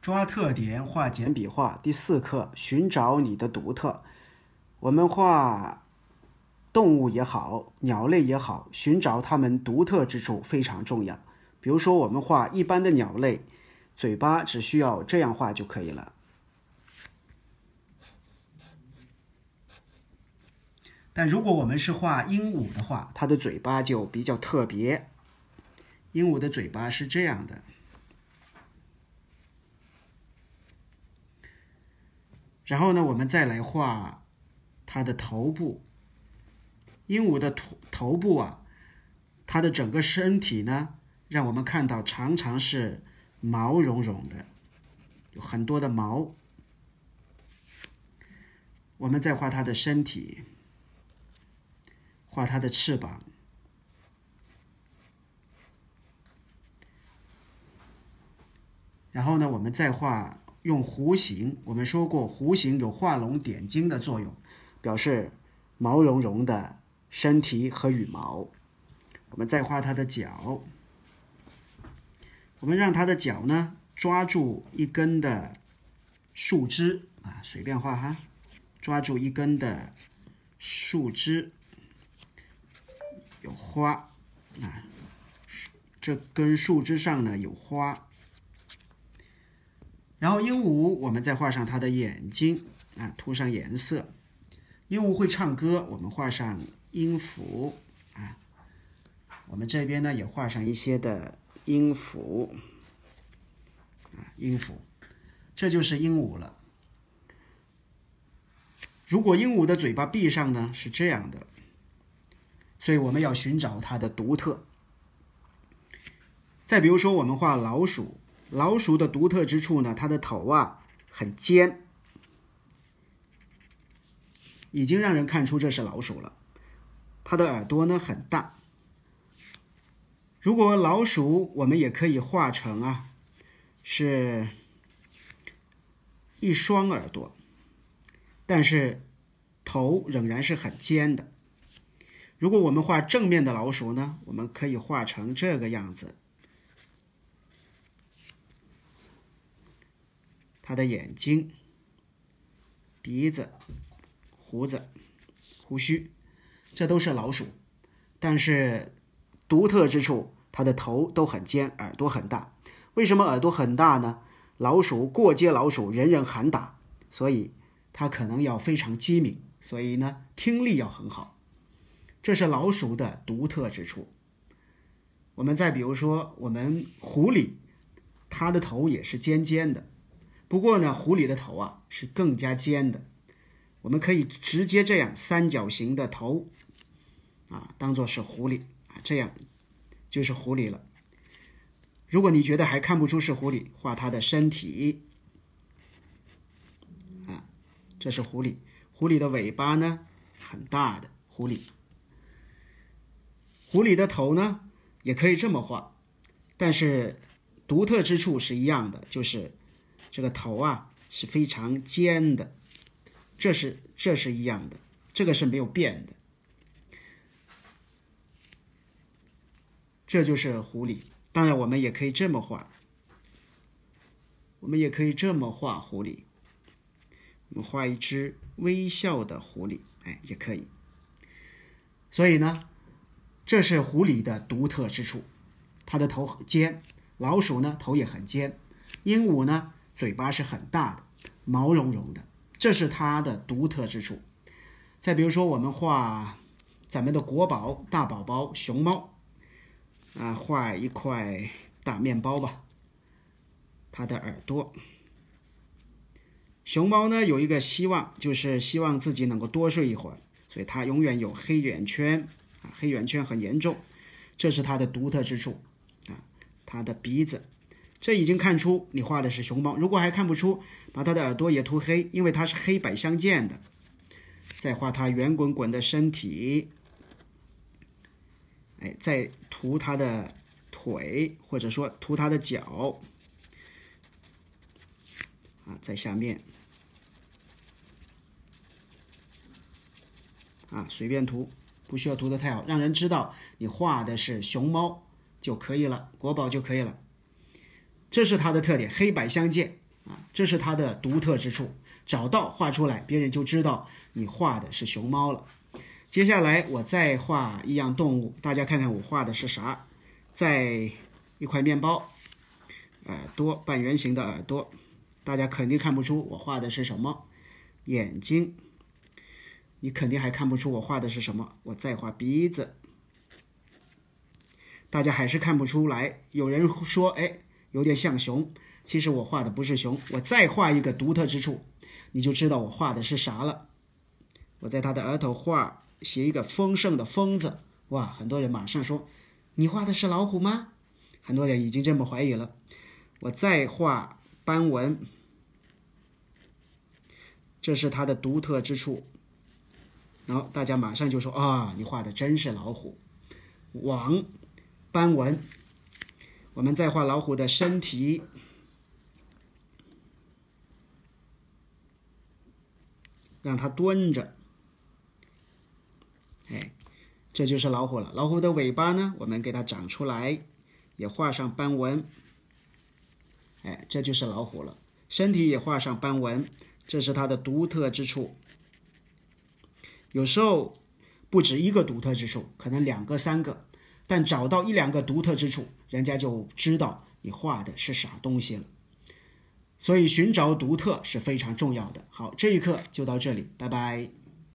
抓特点画简笔画第四课：寻找你的独特。我们画动物也好，鸟类也好，寻找它们独特之处非常重要。比如说，我们画一般的鸟类，嘴巴只需要这样画就可以了。但如果我们是画鹦鹉的话，它的嘴巴就比较特别。鹦鹉的嘴巴是这样的。然后呢，我们再来画它的头部。鹦鹉的头头部啊，它的整个身体呢，让我们看到常常是毛茸茸的，有很多的毛。我们再画它的身体，画它的翅膀，然后呢，我们再画。用弧形，我们说过，弧形有画龙点睛的作用，表示毛茸茸的身体和羽毛。我们再画它的脚，我们让它的脚呢抓住一根的树枝啊，随便画哈，抓住一根的树枝，有花啊，这根树枝上呢有花。然后鹦鹉，我们再画上它的眼睛啊，涂上颜色。鹦鹉会唱歌，我们画上音符啊。我们这边呢也画上一些的音符啊，音符，这就是鹦鹉了。如果鹦鹉的嘴巴闭上呢，是这样的，所以我们要寻找它的独特。再比如说，我们画老鼠。老鼠的独特之处呢，它的头啊很尖，已经让人看出这是老鼠了。它的耳朵呢很大。如果老鼠，我们也可以画成啊，是一双耳朵，但是头仍然是很尖的。如果我们画正面的老鼠呢，我们可以画成这个样子。它的眼睛、鼻子、胡子、胡须，这都是老鼠。但是独特之处，它的头都很尖，耳朵很大。为什么耳朵很大呢？老鼠过街老鼠，人人喊打，所以它可能要非常机敏，所以呢，听力要很好。这是老鼠的独特之处。我们再比如说，我们狐狸，它的头也是尖尖的。不过呢，狐狸的头啊是更加尖的，我们可以直接这样三角形的头啊，当做是狐狸啊，这样就是狐狸了。如果你觉得还看不出是狐狸，画它的身体啊，这是狐狸。狐狸的尾巴呢很大的狐狸，狐狸的头呢也可以这么画，但是独特之处是一样的，就是。这个头啊是非常尖的，这是这是一样的，这个是没有变的。这就是狐狸。当然，我们也可以这么画，我们也可以这么画狐狸。我们画一只微笑的狐狸，哎，也可以。所以呢，这是狐狸的独特之处，它的头尖。老鼠呢，头也很尖。鹦鹉呢？嘴巴是很大的，毛茸茸的，这是它的独特之处。再比如说，我们画咱们的国宝大宝宝熊猫，啊，画一块大面包吧。它的耳朵，熊猫呢有一个希望，就是希望自己能够多睡一会儿，所以它永远有黑眼圈啊，黑眼圈很严重，这是它的独特之处啊。它的鼻子。这已经看出你画的是熊猫。如果还看不出，把它的耳朵也涂黑，因为它是黑白相间的。再画它圆滚滚的身体，哎，再涂它的腿，或者说涂它的脚，啊，在下面，啊，随便涂，不需要涂的太好，让人知道你画的是熊猫就可以了，国宝就可以了。这是它的特点，黑白相间啊，这是它的独特之处。找到画出来，别人就知道你画的是熊猫了。接下来我再画一样动物，大家看看我画的是啥？在一块面包，耳朵半圆形的耳朵，大家肯定看不出我画的是什么。眼睛，你肯定还看不出我画的是什么。我再画鼻子，大家还是看不出来。有人说，哎，有点像熊，其实我画的不是熊。我再画一个独特之处。你就知道我画的是啥了。我在他的额头画写一个丰盛的“丰”字，哇！很多人马上说：“你画的是老虎吗？”很多人已经这么怀疑了。我再画斑纹，这是它的独特之处。然后大家马上就说：“啊，你画的真是老虎。”王斑纹，我们再画老虎的身体。让它蹲着，哎，这就是老虎了。老虎的尾巴呢，我们给它长出来，也画上斑纹，哎，这就是老虎了。身体也画上斑纹，这是它的独特之处。有时候不止一个独特之处，可能两个、三个，但找到一两个独特之处，人家就知道你画的是啥东西了。所以寻找独特是非常重要的。好，这一课就到这里，拜拜。